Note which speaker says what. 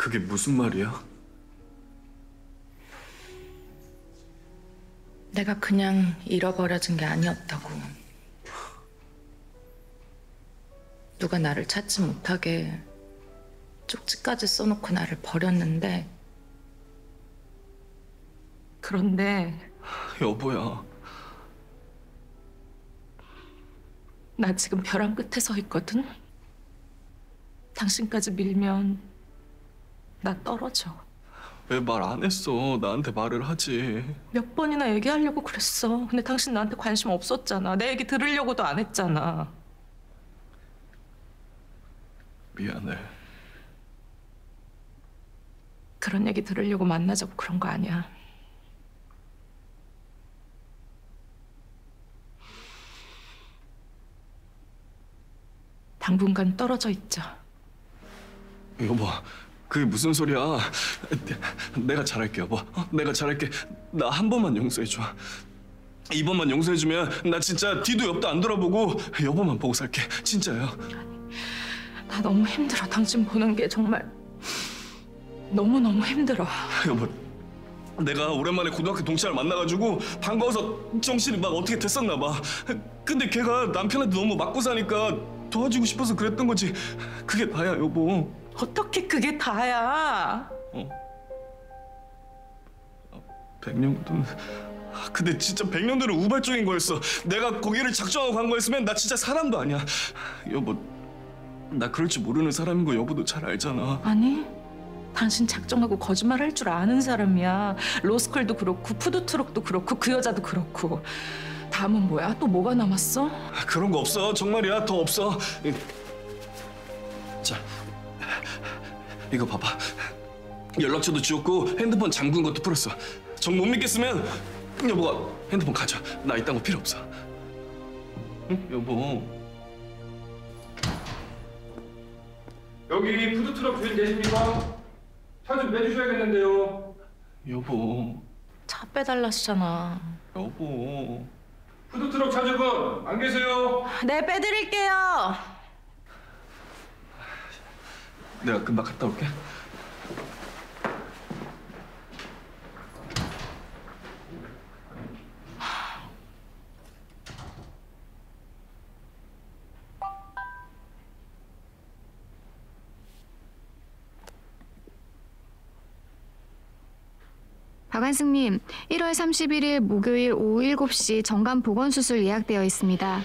Speaker 1: 그게 무슨 말이야?
Speaker 2: 내가 그냥 잃어버려진 게 아니었다고. 누가 나를 찾지 못하게 쪽지까지 써놓고 나를 버렸는데 그런데
Speaker 1: 여보야.
Speaker 2: 나 지금 벼랑 끝에 서 있거든. 당신까지 밀면 나 떨어져.
Speaker 1: 왜 말 안 했어? 나한테 말을 하지.
Speaker 2: 몇 번이나 얘기하려고 그랬어. 근데 당신 나한테 관심 없었잖아. 내 얘기 들으려고도 안 했잖아.
Speaker 1: 미안해.
Speaker 2: 그런 얘기 들으려고 만나자고 그런 거 아니야. 당분간 떨어져 있자.
Speaker 1: 여보, 그게 무슨 소리야? 내가 잘할게, 여보. 어? 내가 잘할게. 나 한 번만 용서해줘. 이번만 용서해주면 나 진짜 뒤도 옆도 안 돌아보고 여보만 보고 살게. 진짜야.
Speaker 2: 나 너무 힘들어. 당신 보는 게 정말 너무너무 힘들어.
Speaker 1: 여보, 내가 오랜만에 고등학교 동창을 만나가지고 반가워서 정신이 막 어떻게 됐었나 봐. 근데 걔가 남편한테 너무 맞고 사니까 도와주고 싶어서 그랬던 거지. 그게 다야, 여보.
Speaker 2: 어떻게 그게 다야?
Speaker 1: 백령도는 아, 근데 진짜 백령도는 우발적인 거였어. 내가 거기를 작정하고 간 거였으면 나 진짜 사람도 아니야. 여보, 나 그럴 줄 모르는 사람인 거 여보도 잘 알잖아.
Speaker 2: 아니, 당신 작정하고 거짓말 할 줄 아는 사람이야. 로스쿨도 그렇고 푸드트럭도 그렇고 그 여자도 그렇고. 다음은 뭐야? 또 뭐가 남았어?
Speaker 1: 아, 그런 거 없어. 정말이야. 더 없어. 이거 봐봐. 연락처도 지웠고 핸드폰 잠근 것도 풀었어. 정 못 믿겠으면 여보가 핸드폰 가져. 나 이딴 거 필요 없어. 응? 여보.
Speaker 3: 여기 푸드트럭 주인 계십니까? 차 좀 빼주셔야겠는데요.
Speaker 1: 여보.
Speaker 2: 차 빼달라시잖아.
Speaker 1: 여보.
Speaker 3: 푸드트럭 차주분 안 계세요?
Speaker 2: 네, 빼드릴게요.
Speaker 1: 내가 금방 갔다 올게.
Speaker 4: 박완승님, 1월 31일 목요일 오후 7시 정관 보건수술 예약되어 있습니다.